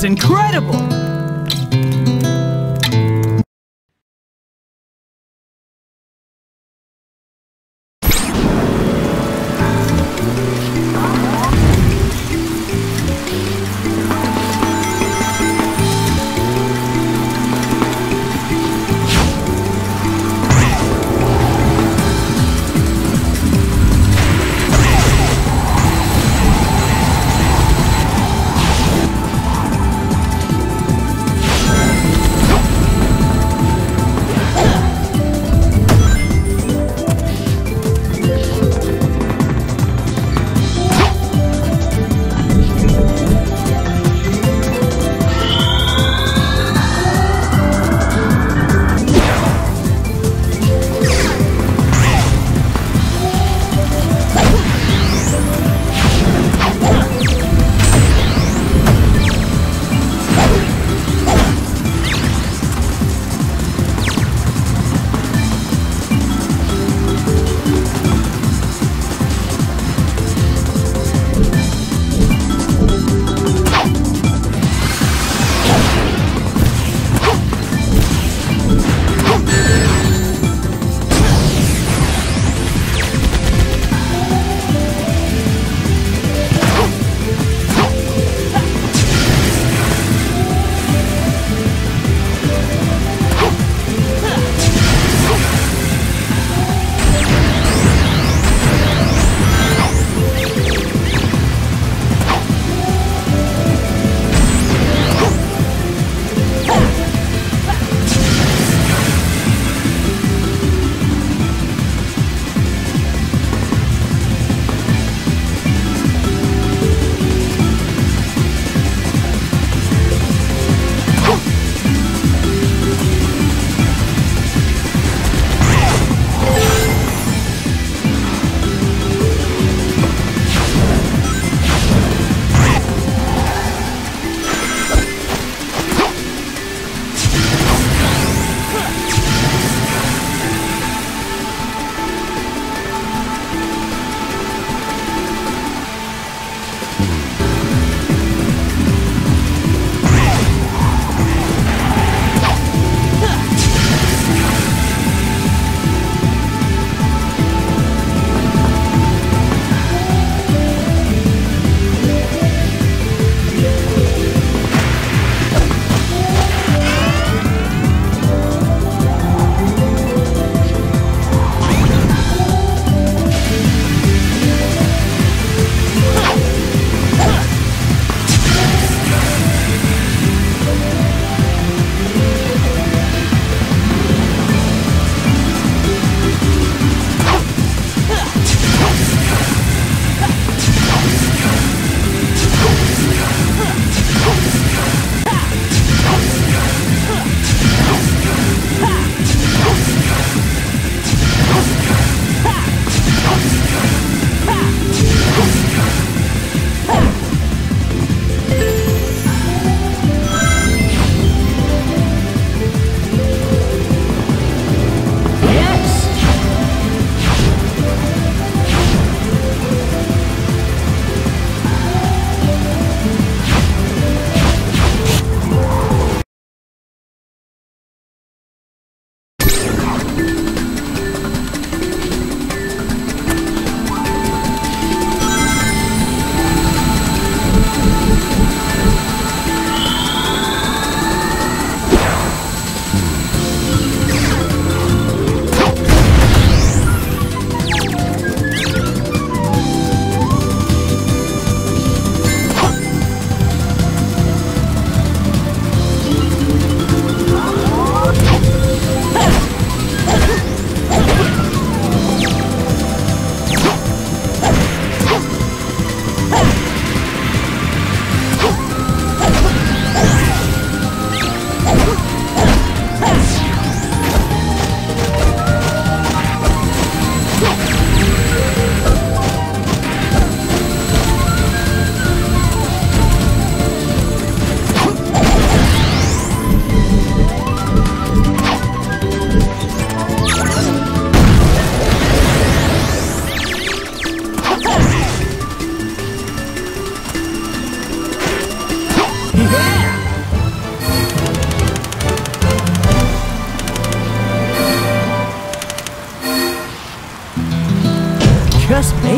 was incredible!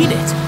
Made it.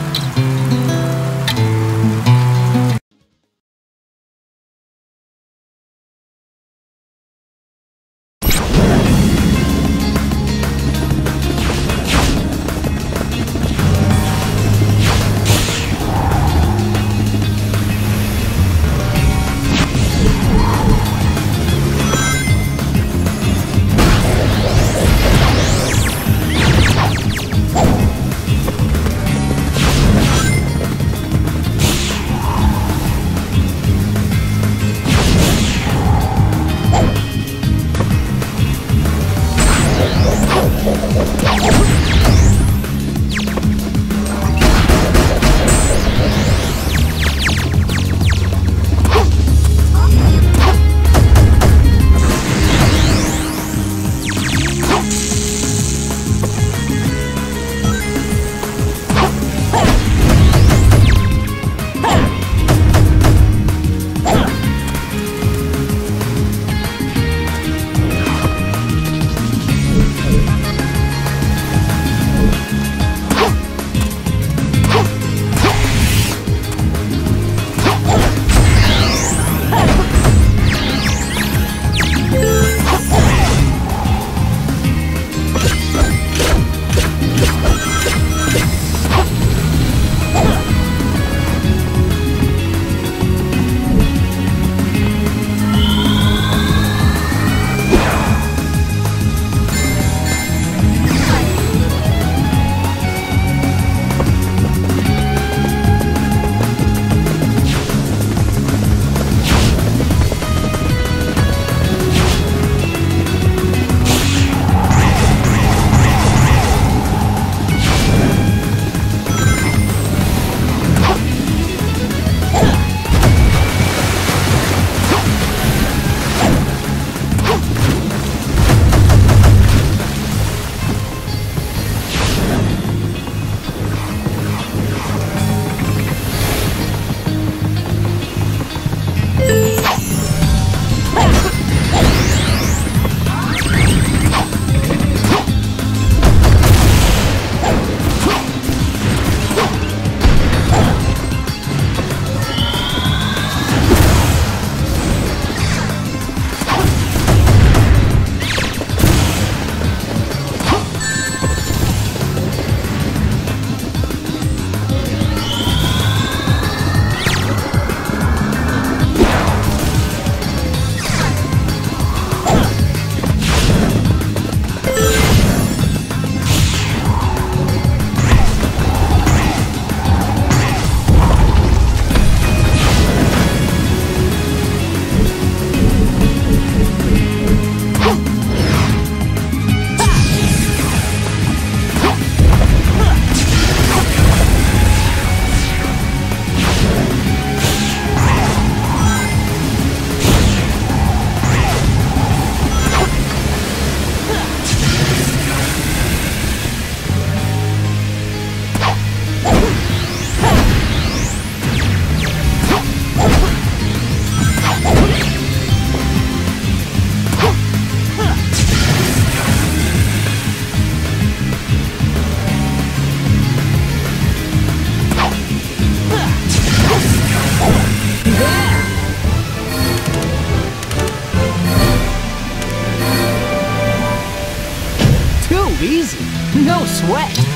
No sweat.